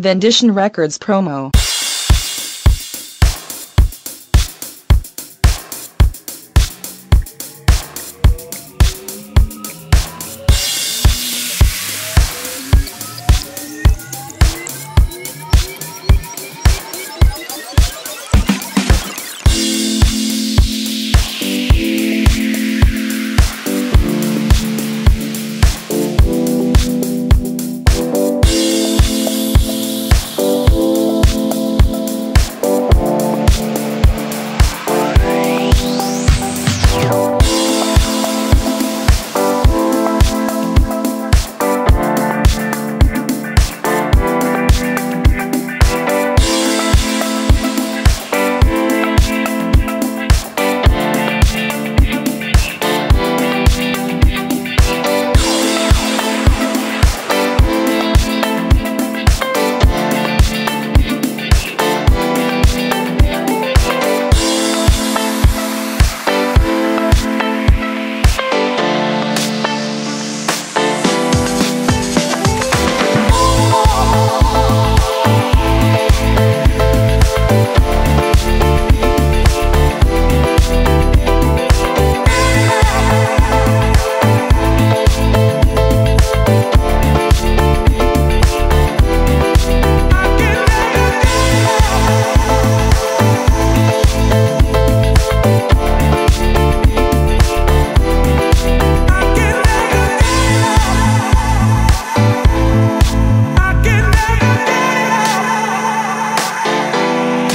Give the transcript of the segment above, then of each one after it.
Vendition Records promo.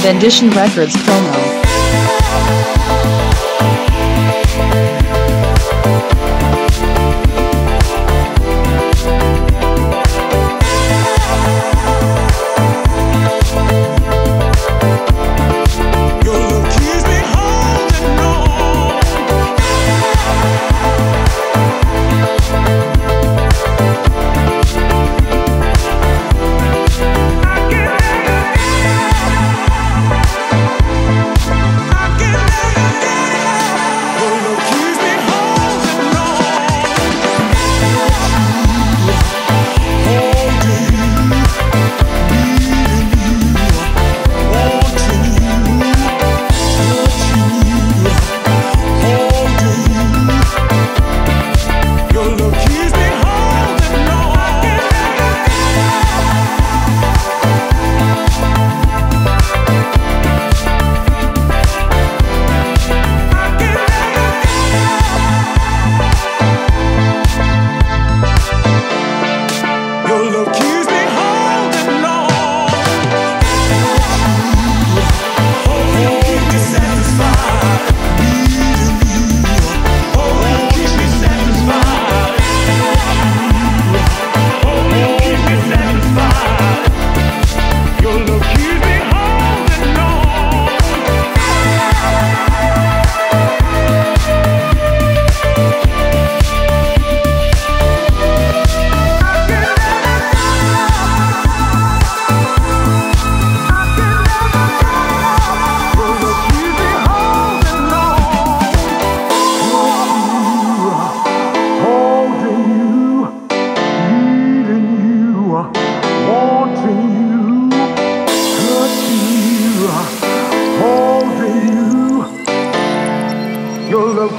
Bendition Records promo.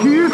you.